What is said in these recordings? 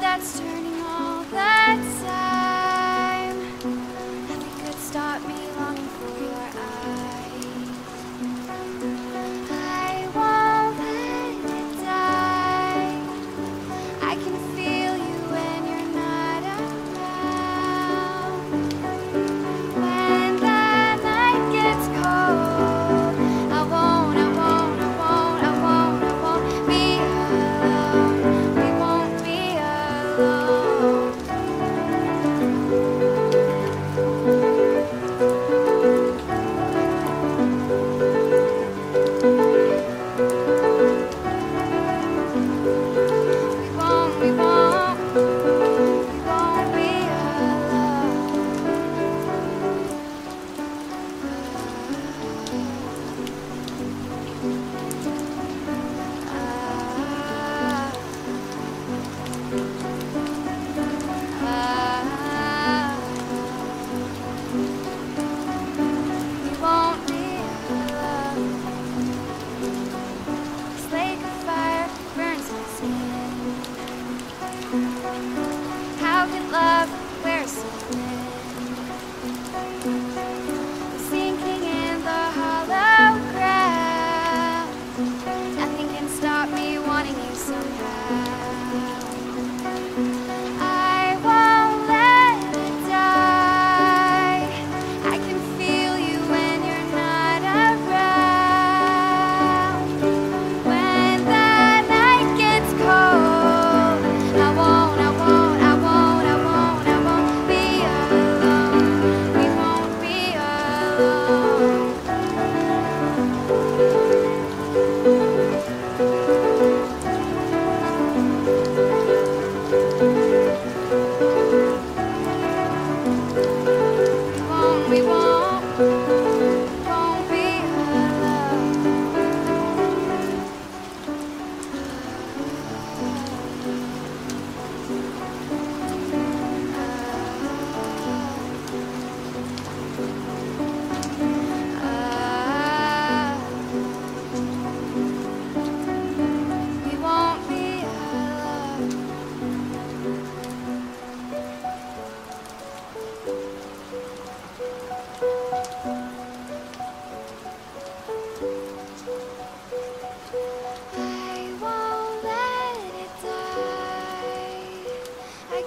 that's turning all that's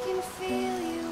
can feel you.